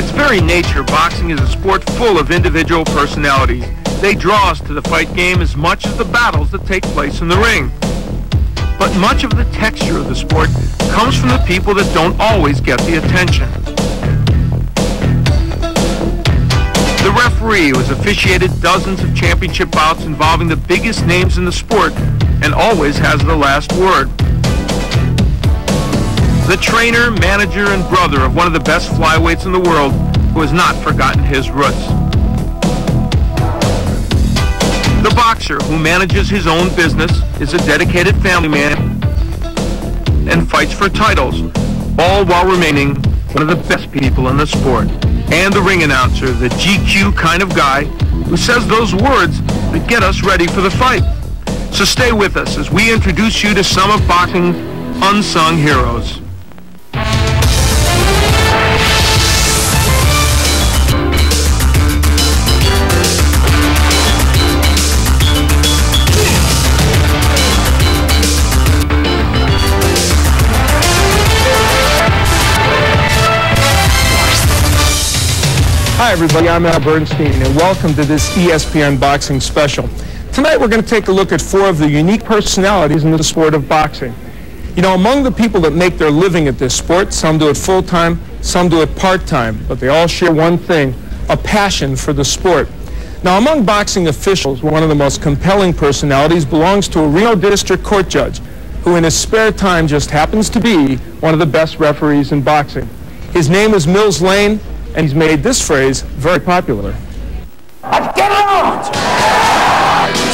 its very nature, boxing is a sport full of individual personalities. They draw us to the fight game as much as the battles that take place in the ring. But much of the texture of the sport comes from the people that don't always get the attention. The referee who has officiated dozens of championship bouts involving the biggest names in the sport and always has the last word. The trainer, manager, and brother of one of the best flyweights in the world who has not forgotten his roots. The boxer who manages his own business is a dedicated family man and fights for titles, all while remaining one of the best people in the sport. And the ring announcer, the GQ kind of guy who says those words that get us ready for the fight. So stay with us as we introduce you to some of boxing's unsung heroes. Hi, everybody. I'm Al Bernstein, and welcome to this ESPN Boxing Special. Tonight, we're going to take a look at four of the unique personalities in the sport of boxing. You know, among the people that make their living at this sport, some do it full-time, some do it part-time, but they all share one thing, a passion for the sport. Now, among boxing officials, one of the most compelling personalities belongs to a Reno District Court judge who in his spare time just happens to be one of the best referees in boxing. His name is Mills Lane, and he's made this phrase very popular. Let's get it on!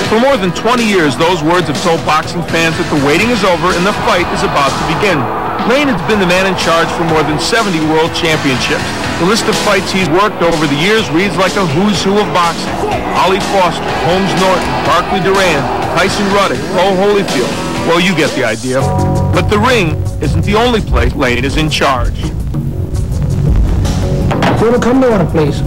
For more than 20 years, those words have told boxing fans that the waiting is over and the fight is about to begin. Lane has been the man in charge for more than 70 world championships. The list of fights he's worked over the years reads like a who's who of boxing. Ali Foster, Holmes Norton, Barkley Duran, Tyson Ruddock, Bowe Holyfield. Well, you get the idea. But the ring isn't the only place Lane is in charge. Come to one, please?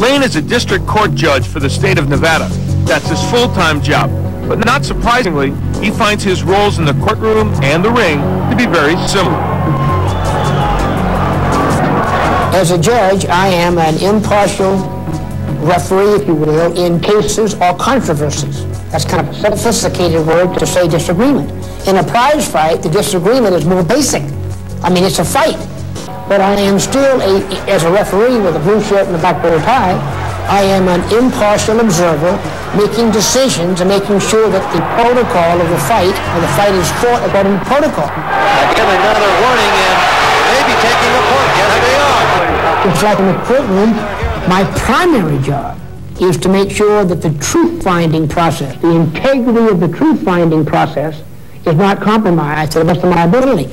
Lane is a district court judge for the state of Nevada. That's his full-time job. But not surprisingly, he finds his roles in the courtroom and the ring to be very similar. As a judge, I am an impartial referee, if you will, in cases or controversies. That's kind of a sophisticated word to say disagreement. In a prize fight, the disagreement is more basic. I mean, it's a fight. But I am still, a, as a referee with a blue shirt and a black bow tie, I am an impartial observer making decisions and making sure that the protocol of the fight, or the fight is fought according to protocol. Again, another warning and maybe taking a point. Yes, they are. It's like in the courtroom, my primary job is to make sure that the truth-finding process, the integrity of the truth-finding process, is not compromised to the best of my ability.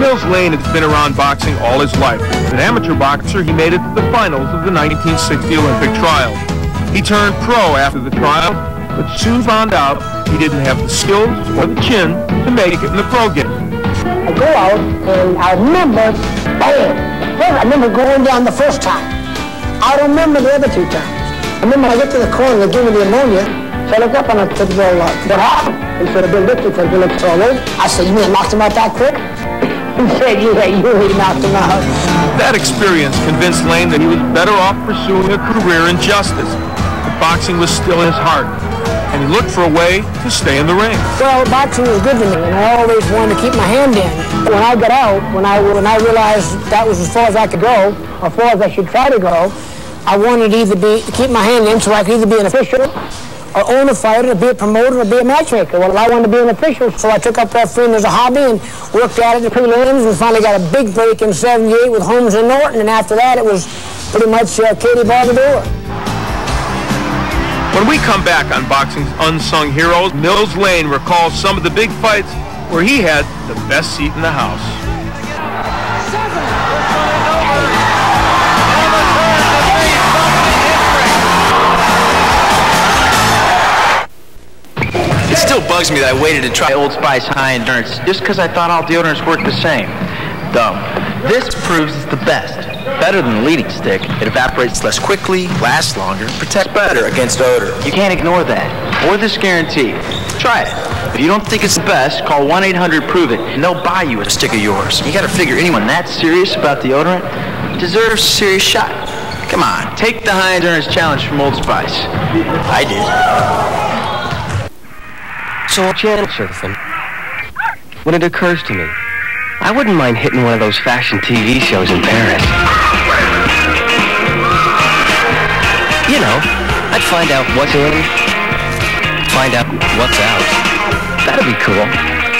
Mills Lane has been around boxing all his life. As an amateur boxer, he made it to the finals of the 1960 Olympic trials. He turned pro after the trial, but soon found out he didn't have the skills or the chin to make it in the pro game. I go out and I remember, bam! I remember going down the first time. I don't remember the other two times. I remember I get to the corner, they give me the ammonia, so I look up and I said, well, uh, what happened? He said, Bill Dickinson, Bill Dickinson. I said, you mean knocked him out that quick? Said, you him out. That experience convinced Lane that he was better off pursuing a career in justice. But boxing was still in his heart, and he looked for a way to stay in the ring. Well, boxing was good to me, and I always wanted to keep my hand in. When I got out, when I when I realized that was as far as I could go, or as far as I should try to go, I wanted to either be to keep my hand in, so I could either be an official, or own a fighter, or be a promoter, or be a matchmaker. Well, I wanted to be an official, so I took up refereeing as a hobby and worked at it in prelims, and finally got a big break in '78 with Holmes and Norton, and after that, it was pretty much uh, Katie the door. When we come back on boxing's unsung heroes, Mills Lane recalls some of the big fights where he had the best seat in the house. Still bugs me that I waited to try Old Spice High Endurance just because I thought all deodorants worked the same. Dumb. This proves it's the best. Better than the leading stick. It evaporates less quickly, lasts longer, protects better against odor. You can't ignore that. Or this guarantee. Try it. If you don't think it's the best, call 1-800-PROVE-IT, and they'll buy you a stick of yours. You gotta figure anyone that serious about deodorant deserves a serious shot. Come on, take the High Endurance Challenge from Old Spice. I did. So. When it occurs to me, I wouldn't mind hitting one of those fashion TV shows in Paris. You know, I'd find out what's in, find out what's out. That'd be cool.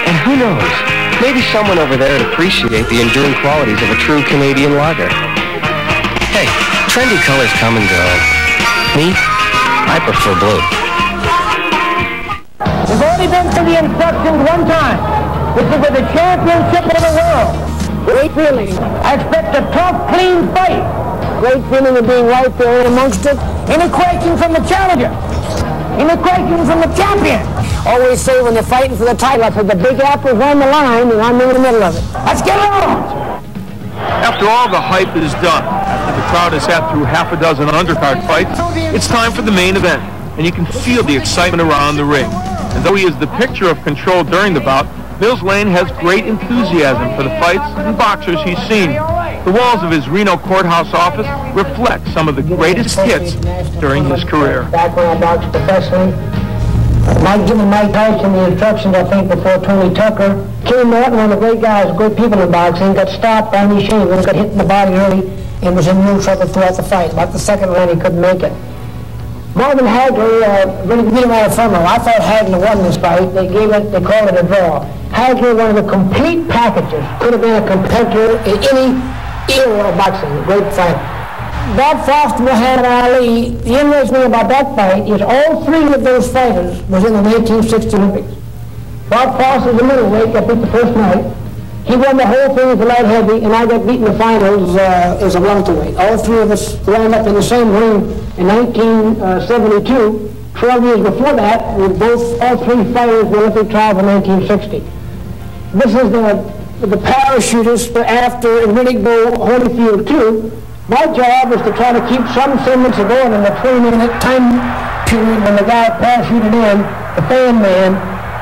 And who knows, maybe someone over there would appreciate the enduring qualities of a true Canadian lager. Hey, trendy colors come and go. Me, I prefer blue. We've only been to the instructions one time. This is for the championship of the world. Great feeling. I expect a tough, clean fight. Great feeling of being right there amongst it. Any quaking from the challenger. Any quaking from the champion always say when they're fighting for the title, I said the big apple's on the line and I'm in the middle of it. Let's get it on! After all the hype is done, after the crowd has sat through half a dozen undercard fights, it's time for the main event, and you can feel the excitement around the ring. And though he is the picture of control during the bout, Mills Lane has great enthusiasm for the fights and boxers he's seen. The walls of his Reno courthouse office reflect some of the greatest hits during his career. Back when I boxed professionally, Mike giving Mike Tyson the instructions, I think, before Tony Tucker. Kenny Norton, one of the great guys, great people in boxing, got stopped by Shavers, got hit in the body early, and was in real trouble throughout the fight. About the second round, he couldn't make it. Marvin Hagler, uh, really beat him out of front. I thought Hagler won this fight. They gave it, they called it a draw. Hagler, one of the complete packages, could have been a competitor in any era of boxing. Great fight. Bob Foster, Muhammad Ali, the interesting thing about that fight is all three of those fighters was in the 1960 Olympics. Bob Foster was a middleweight, got beat the first night. He won the whole thing as a light heavy, and I got beat in the finals uh, as a welterweight. All three of us lined up in the same ring in 1972. Twelve years before that, we both, all three fighters the Olympic trial in 1960. This is the, the parachutist after in Riddick Bowe Holyfield 2, my job was to try to keep some semblance of order in the 20-minute time period when the guy parachuted in, the fan man,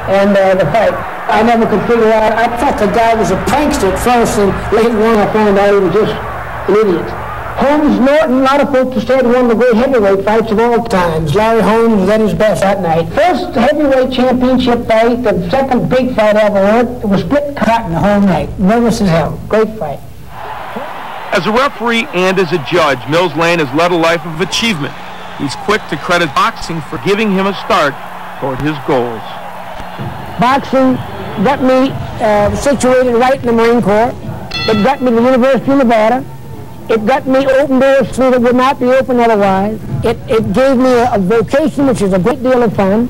and uh, the fight. I never could figure out. I thought the guy was a prankster at first, and later on I found out he was just an idiot. Holmes Norton, a lot of folks said one of the great heavyweight fights of all times. Larry Holmes was at his best that night. First heavyweight championship fight, the second big fight I ever heard, it was split cotton the whole night. Nervous as hell. Great fight. As a referee and as a judge, Mills Lane has led a life of achievement. He's quick to credit boxing for giving him a start toward his goals. Boxing got me uh, situated right in the Marine Corps. It got me to the University of Nevada. It got me open doors through that would not be open otherwise. It, it gave me a, a vocation which is a great deal of fun.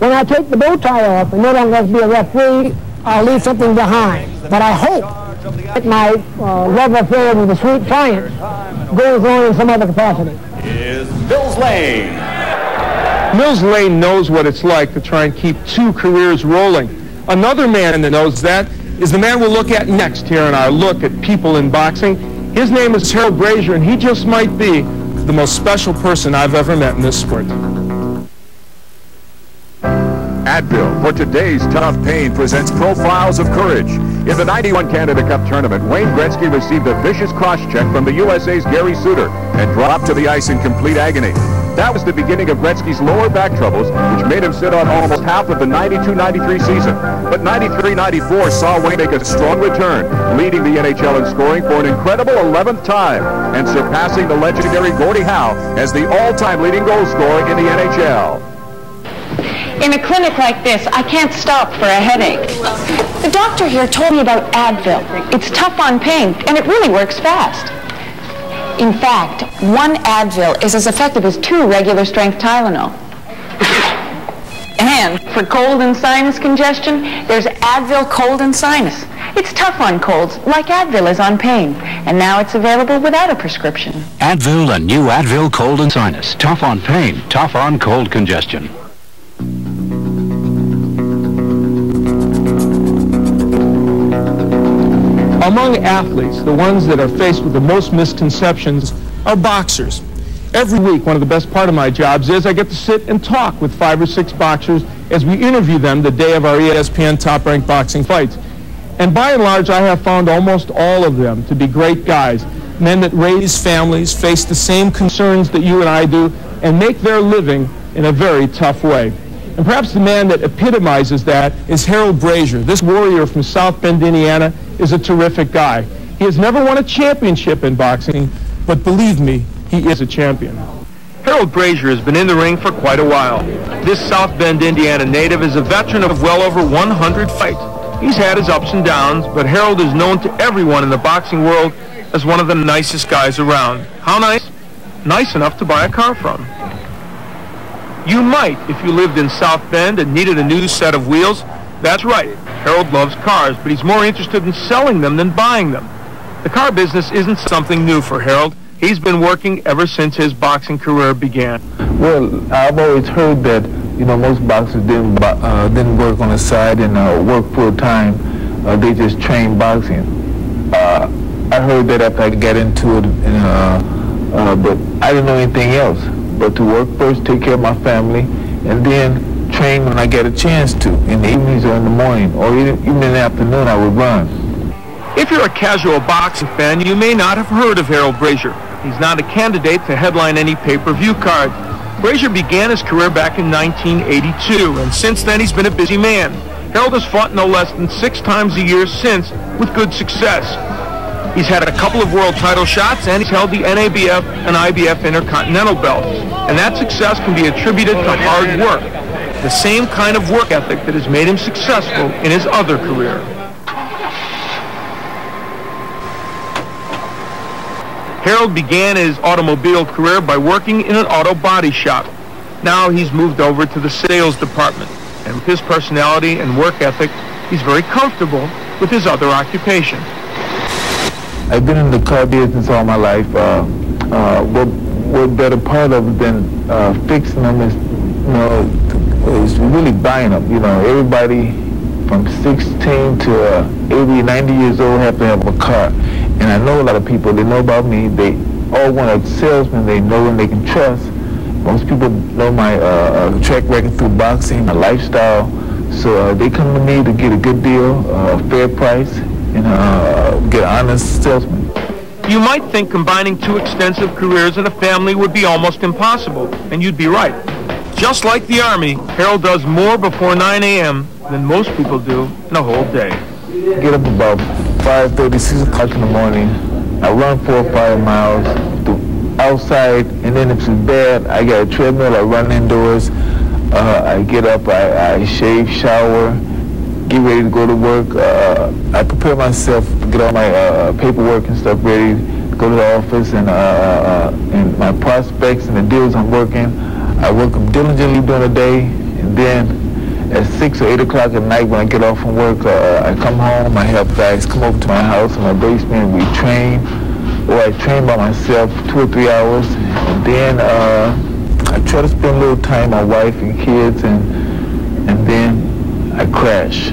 When I take the bow tie off and no longer have to be a referee, I'll leave something behind. But I hope that my uh, love affair with the sweet science goes on in some other capacity. Is Mills Lane. Mills Lane knows what it's like to try and keep two careers rolling. Another man that knows that is the man we'll look at next here in our look at people in boxing. His name is Harold Brazier, and he just might be the most special person I've ever met in this sport. Advil for today's tough pain presents Profiles of Courage. In the 91 Canada Cup tournament, Wayne Gretzky received a vicious cross-check from the USA's Gary Suter and dropped to the ice in complete agony. That was the beginning of Gretzky's lower back troubles, which made him sit on almost half of the 92-93 season. But 93-94 saw Wayne make a strong return, leading the NHL in scoring for an incredible 11th time and surpassing the legendary Gordie Howe as the all-time leading goal scorer in the NHL. In a clinic like this, I can't stop for a headache. The doctor here told me about Advil. It's tough on pain, and it really works fast. In fact, one Advil is as effective as two regular strength Tylenol. and for cold and sinus congestion, there's Advil Cold and Sinus. It's tough on colds, like Advil is on pain. And now it's available without a prescription. Advil and new Advil Cold and Sinus. Tough on pain, tough on cold congestion. Among athletes, the ones that are faced with the most misconceptions are boxers. Every week, one of the best part of my jobs is I get to sit and talk with five or six boxers as we interview them the day of our ESPN top-ranked boxing fights. And by and large, I have found almost all of them to be great guys, men that raise families, face the same concerns that you and I do, and make their living in a very tough way. And perhaps the man that epitomizes that is Harold Brazier. This warrior from South Bend, Indiana, is a terrific guy. He has never won a championship in boxing, but believe me, he is a champion. Harold Brazier has been in the ring for quite a while. This South Bend, Indiana native is a veteran of well over 100 fights. He's had his ups and downs, but Harold is known to everyone in the boxing world as one of the nicest guys around. How nice? Nice enough to buy a car from. You might if you lived in South Bend and needed a new set of wheels. That's right. Harold loves cars, but he's more interested in selling them than buying them. The car business isn't something new for Harold. He's been working ever since his boxing career began. Well, I've always heard that you know most boxers didn't uh, didn't work on the side and uh, work full time. Uh, they just trained boxing. Uh, I heard that after I got into it, and, uh, uh, but I didn't know anything else but to work first, take care of my family, and then train when I get a chance to, in the evenings or in the morning, or even in the afternoon I would run. If you're a casual boxing fan, you may not have heard of Harold Brazier. He's not a candidate to headline any pay-per-view card. Brazier began his career back in 1982, and since then he's been a busy man. Harold has fought no less than six times a year since, with good success. He's had a couple of world title shots, and he's held the NABF and IBF Intercontinental belts. And that success can be attributed to hard work, the same kind of work ethic that has made him successful in his other career. Harold began his automobile career by working in an auto body shop. Now he's moved over to the sales department. And with his personality and work ethic, he's very comfortable with his other occupation. I've been in the car business all my life. Uh, uh, what, what better part of than uh, fixing them is, you know, is really buying them. You know, everybody from 16 to uh, 80, 90 years old have to have a car. And I know a lot of people, they know about me. They all want a salesman they know and they can trust. Most people know my uh, uh, track record through boxing, my lifestyle. So uh, they come to me to get a good deal, uh, a fair price, and uh, get an honest salesman. You might think combining two extensive careers and a family would be almost impossible, and you'd be right. Just like the Army, Harold does more before 9 a.m. than most people do in a whole day. Get up about 5.30, 6 o'clock in the morning. I run four or five miles outside, and then if it's bad, I got a treadmill. I run indoors. Uh, I get up, I, I, shave, shower, get ready to go to work. Uh, I prepare myself, get all my uh, paperwork and stuff ready, go to the office, and, uh, uh, and my prospects and the deals I'm working. I work them diligently during the day, and then at 6 or 8 o'clock at night when I get off from work, uh, I come home, I have guys come over to my house in my basement, we train, or I train by myself two or three hours, and then uh, I try to spend a little time with my wife and kids, and, and then I crash.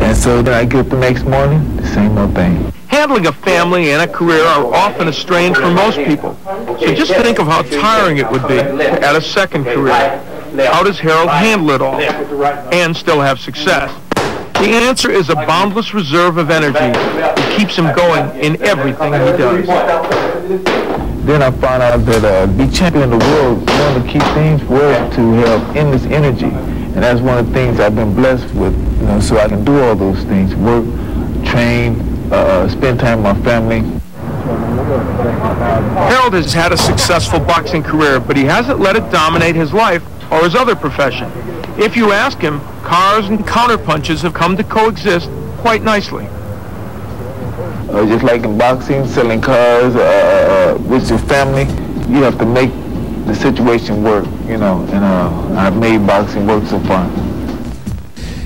And so then I get up the next morning, the same old thing. Handling a family and a career are often a strain for most people. So just think of how tiring it would be to add a second career. How does Harold handle it all and still have success? The answer is a boundless reserve of energy that keeps him going in everything he does. Then I found out that uh, be champion of the world, you want to keep things work to have endless energy. And that's one of the things I've been blessed with, you know, so I can do all those things, work, train, uh, spend time with my family. Harold has had a successful boxing career, but he hasn't let it dominate his life or his other profession. If you ask him, cars and counterpunches have come to coexist quite nicely. Uh, just like in boxing, selling cars uh, uh, with your family, you have to make the situation work, you know, and uh, I've made boxing work so far.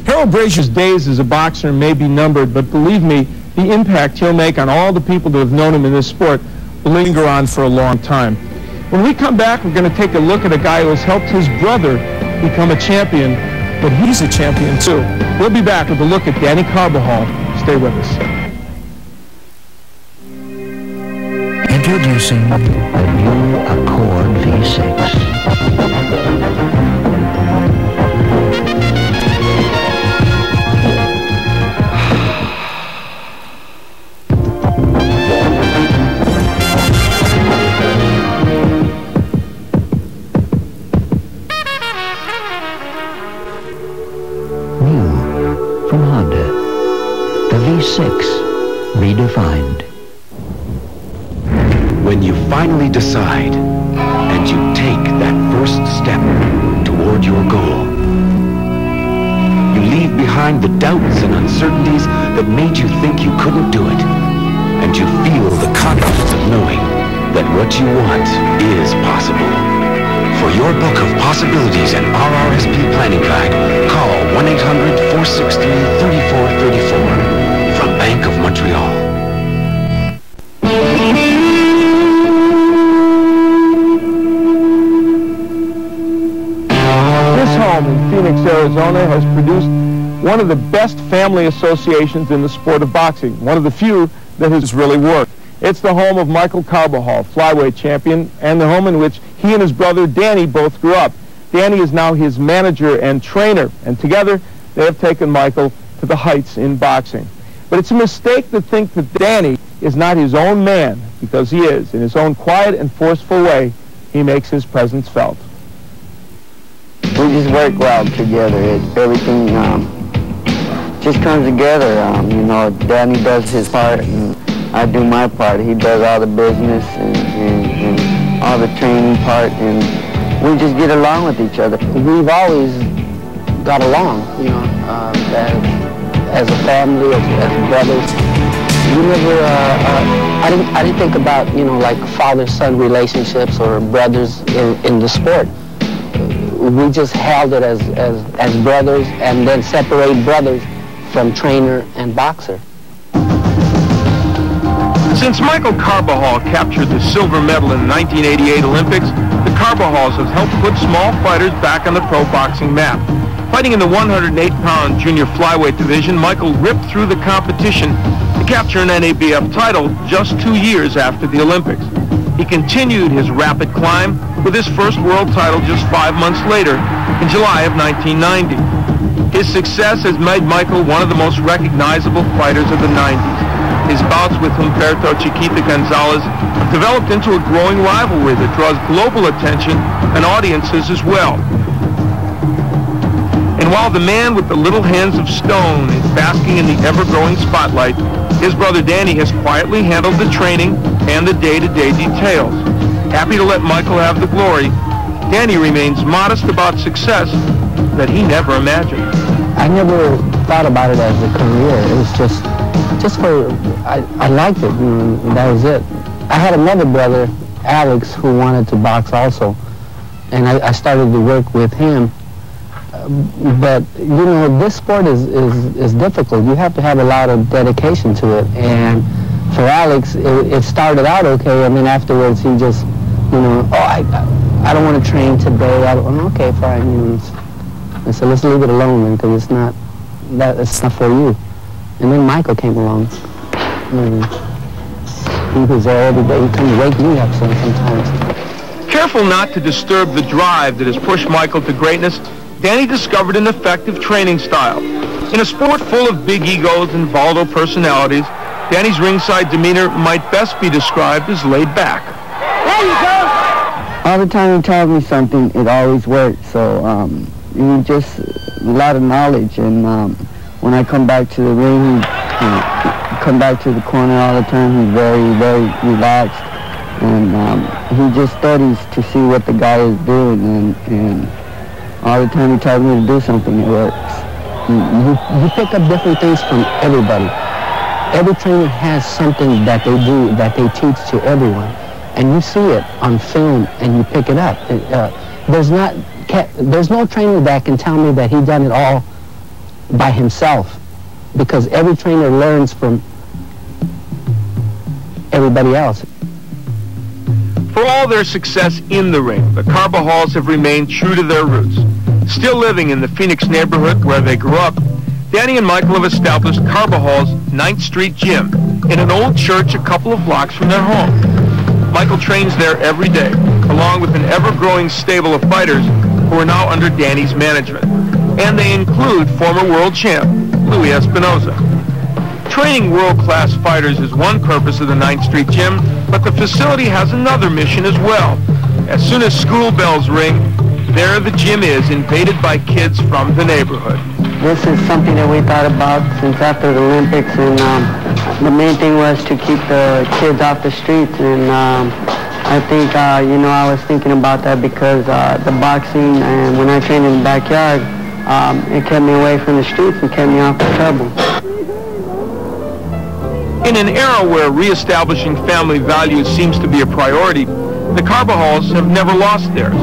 Harold Brazier's days as a boxer may be numbered, but believe me, the impact he'll make on all the people that have known him in this sport will linger on for a long time. When we come back, we're going to take a look at a guy who has helped his brother become a champion, but he's a champion too. We'll be back with a look at Danny Carbajal. Stay with us. Introducing the new 26. That made you think you couldn't do it. And you feel the confidence of knowing that what you want is possible. For your book of possibilities and RRSP planning guide, call 1-800-463-3434 from Bank of Montreal. This home in Phoenix, Arizona has produced one of the best family associations in the sport of boxing, one of the few that has really worked. It's the home of Michael Carbajal, flyweight champion, and the home in which he and his brother Danny both grew up. Danny is now his manager and trainer, and together they have taken Michael to the heights in boxing. But it's a mistake to think that Danny is not his own man, because he is. In his own quiet and forceful way, he makes his presence felt. We just work well together. Everything um, just comes together. Um, you know, Danny does his part and I do my part. He does all the business and, and, and all the training part, and we just get along with each other. We've always got along, you know, um, as, as a family, as, as brothers. We never, uh, uh, I, didn't, I didn't think about, you know, like father-son relationships or brothers in, in the sport we just held it as, as, as brothers and then separate brothers from trainer and boxer. Since Michael Carbajal captured the silver medal in the 1988 Olympics, the Carbajals have helped put small fighters back on the pro boxing map. Fighting in the 108-pound junior flyweight division, Michael ripped through the competition to capture an NABF title just two years after the Olympics. He continued his rapid climb with his first world title just five months later, in July of 1990. His success has made Michael one of the most recognizable fighters of the 90s. His bouts with Humberto Chiquita Gonzalez developed into a growing rivalry that draws global attention and audiences as well. And while the man with the little hands of stone is basking in the ever-growing spotlight, his brother Danny has quietly handled the training and the day-to-day details. Happy to let Michael have the glory, Danny remains modest about success that he never imagined. I never thought about it as a career. It was just, just for, I, I liked it, and that was it. I had another brother, Alex, who wanted to box also, and I, I started to work with him. Uh, but, you know, this sport is, is, is difficult. You have to have a lot of dedication to it, and for Alex, it, it started out okay, and then afterwards he just, you know, oh, I, I don't want to train today. I don't, okay, fine. You know, I said, let's leave it alone then, because it's not, that, it's not for you. And then Michael came along. And he was there every day. He come wake me up sometimes. Careful not to disturb the drive that has pushed Michael to greatness, Danny discovered an effective training style. In a sport full of big egos and volatile personalities, Danny's ringside demeanor might best be described as laid back. There you go! All the time he tells me something, it always works. So um, he just a lot of knowledge. And um, when I come back to the ring, he uh, come back to the corner all the time. He's very, very relaxed. And um, he just studies to see what the guy is doing. And, and all the time he tells me to do something, it works. You, you, you pick up different things from everybody. Every trainer has something that they do, that they teach to everyone. And you see it on film and you pick it up. It, uh, there's not, there's no trainer that can tell me that he done it all by himself because every trainer learns from everybody else. For all their success in the ring, the Carbajals have remained true to their roots. Still living in the Phoenix neighborhood where they grew up, Danny and Michael have established Carbajal's 9th Street Gym in an old church a couple of blocks from their home. Michael trains there every day, along with an ever-growing stable of fighters who are now under Danny's management. And they include former world champ, Louis Espinoza. Training world-class fighters is one purpose of the 9th Street Gym, but the facility has another mission as well. As soon as school bells ring, there the gym is, invaded by kids from the neighborhood. This is something that we thought about since after the Olympics, and um, the main thing was to keep the kids off the streets. And um, I think, uh, you know, I was thinking about that because uh, the boxing and when I trained in the backyard, um, it kept me away from the streets and kept me off the trouble. In an era where reestablishing family values seems to be a priority, the Carbajals have never lost theirs.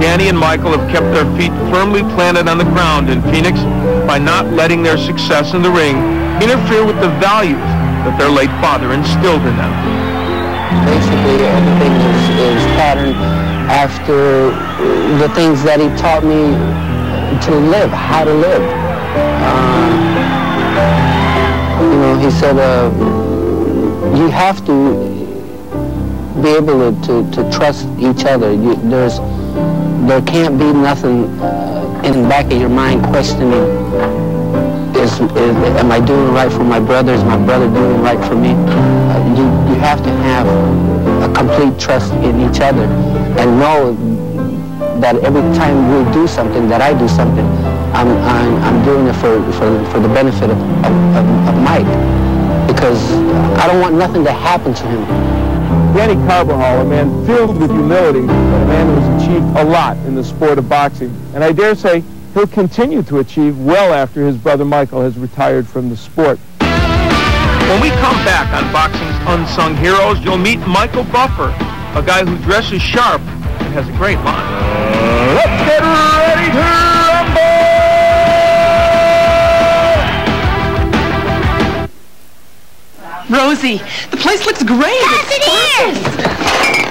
Danny and Michael have kept their feet firmly planted on the ground in Phoenix by not letting their success in the ring interfere with the values that their late father instilled in them. Basically, everything is, is patterned after the things that he taught me to live, how to live. Uh, you know, he said, uh, you have to be able to, to, to trust each other. You, there's, there can't be nothing uh, in the back of your mind questioning, is, is, am I doing right for my brother? Is my brother doing right for me? Uh, you, you have to have a complete trust in each other and know that every time we do something, that I do something, I'm, I'm, I'm doing it for, for, for the benefit of, of, of Mike. Because I don't want nothing to happen to him. Danny Carbajal, a man filled with humility, a man who's achieved a lot in the sport of boxing. And I dare say he'll continue to achieve well after his brother Michael has retired from the sport. When we come back on Boxing's Unsung Heroes, you'll meet Michael Buffer, a guy who dresses sharp and has a great line. Let's get ready to rumble! Rosie, the place looks great. Yes, it is.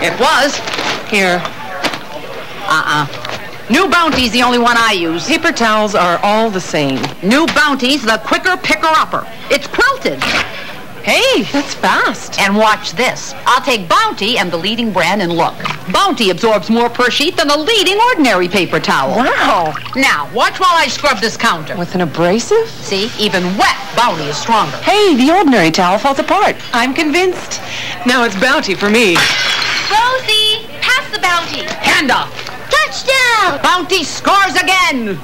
It was. Here. Uh-uh. New Bounty's the only one I use. Paper towels are all the same. New Bounty's the quicker picker-upper. It's quilted. Hey, that's fast. And watch this. I'll take Bounty and the leading brand and look. Bounty absorbs more per sheet than the leading ordinary paper towel. Wow. Now, watch while I scrub this counter. With an abrasive? See, even wet, Bounty is stronger. Hey, the ordinary towel falls apart. I'm convinced. Now it's Bounty for me. Rosie, pass the Bounty. Hand off. Touchdown! Bounty scores again.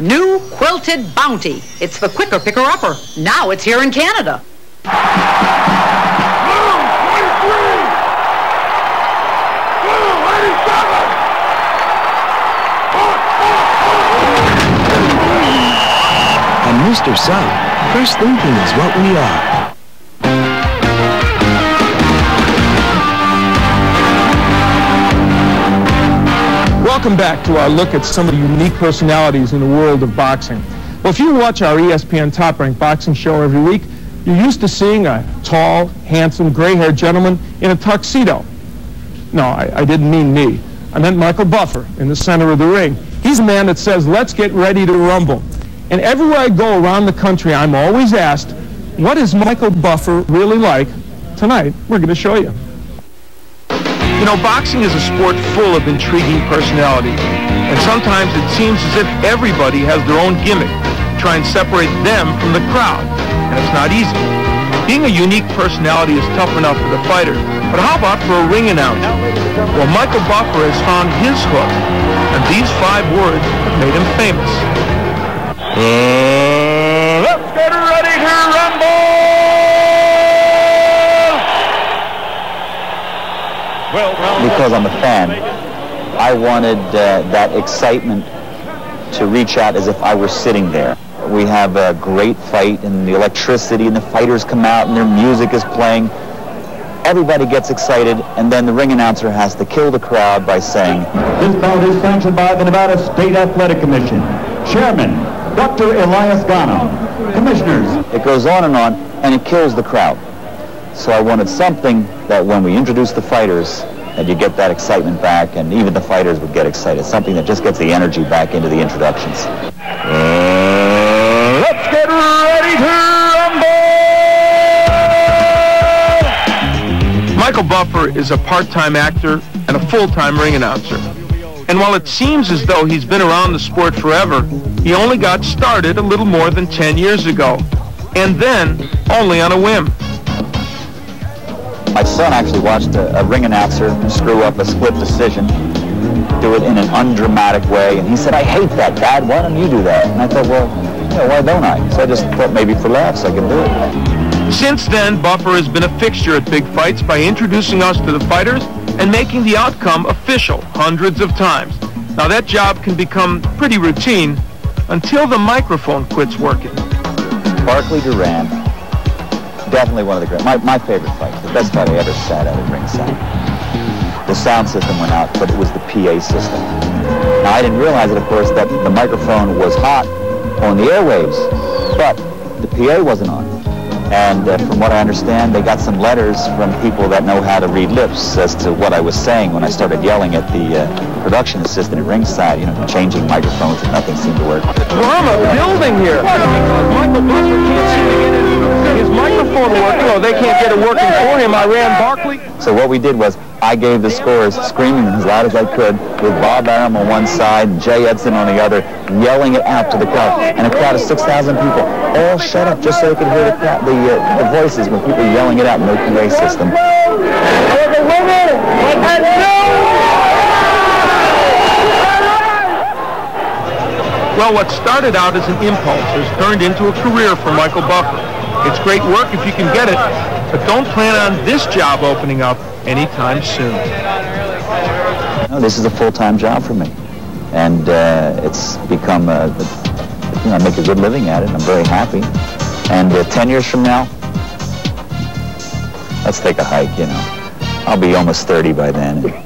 New quilted Bounty. It's the quicker picker-upper. Now it's here in Canada. And Mr. South, first thinking is what we are. Welcome back to our look at some of the unique personalities in the world of boxing. Well, if you watch our ESPN Top Rank boxing show every week, you're used to seeing a tall, handsome, gray-haired gentleman in a tuxedo. No, I, I didn't mean me. I meant Michael Buffer in the center of the ring. He's a man that says, let's get ready to rumble. And everywhere I go around the country, I'm always asked, what is Michael Buffer really like? Tonight, we're going to show you. You know, boxing is a sport full of intriguing personalities, and sometimes it seems as if everybody has their own gimmick to try and separate them from the crowd, and it's not easy. Being a unique personality is tough enough for the fighter, but how about for a ring announcer? Well, Michael Buffer has found his hook, and these five words have made him famous. Uh, let's get ready to rumble! Because I'm a fan, I wanted uh, that excitement to reach out as if I were sitting there. We have a great fight and the electricity and the fighters come out and their music is playing. Everybody gets excited and then the ring announcer has to kill the crowd by saying, This bout is sanctioned by the Nevada State Athletic Commission. Chairman, Dr. Elias Ghanem. Commissioners. It goes on and on and it kills the crowd. So I wanted something that when we introduce the fighters, that you get that excitement back and even the fighters would get excited. Something that just gets the energy back into the introductions. Uh, let's get ready to rumble! Michael Buffer is a part-time actor and a full-time ring announcer. And while it seems as though he's been around the sport forever, he only got started a little more than 10 years ago. And then, only on a whim. My son actually watched a, a ring announcer screw up a split decision, do it in an undramatic way, and he said, I hate that, Dad. Why don't you do that? And I thought, well, you know, why don't I? So I just thought maybe for laughs I could do it. Since then, Buffer has been a fixture at big fights by introducing us to the fighters and making the outcome official hundreds of times. Now that job can become pretty routine until the microphone quits working. Barkley Duran, definitely one of the great, my, my favorite fight, best fight I ever sat at at ringside. The sound system went out, but it was the PA system. Now I didn't realize it, of course, that the microphone was hot on the airwaves, but the PA wasn't on. And uh, from what I understand, they got some letters from people that know how to read lips as to what I was saying when I started yelling at the uh, production assistant at ringside, you know, changing microphones and nothing seemed to work. Drama building here. Michael Buffer can't seem to get his, his microphone working, or they can't get it working for him. Iran Barkley. So what we did was I gave the scores screaming as loud as I could with Bob Arum on one side and Jay Edson on the other, yelling it out to the crowd. And a crowd of 6,000 people all shut up just so they could hear the, crowd, the, uh, the voices when people yelling it out in the PA system. Well, what started out as an impulse has turned into a career for Michael Buffer. It's great work if you can get it, but don't plan on this job opening up anytime soon. No, this is a full-time job for me, and uh, it's become a, you know, I make a good living at it. I'm very happy, and uh, 10 years from now, let's take a hike. You know, I'll be almost 30 by then.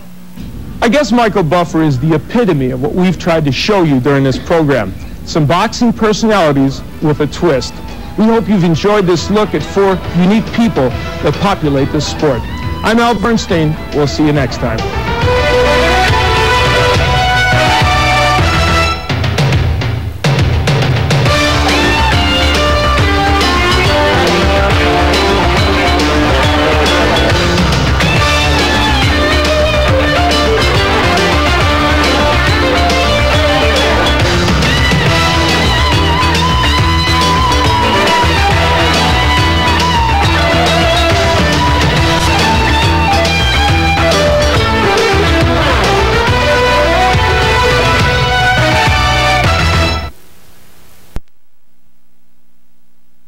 I guess Michael Buffer is the epitome of what we've tried to show you during this program. Some boxing personalities with a twist. We hope you've enjoyed this look at four unique people that populate this sport. I'm Al Bernstein. We'll see you next time.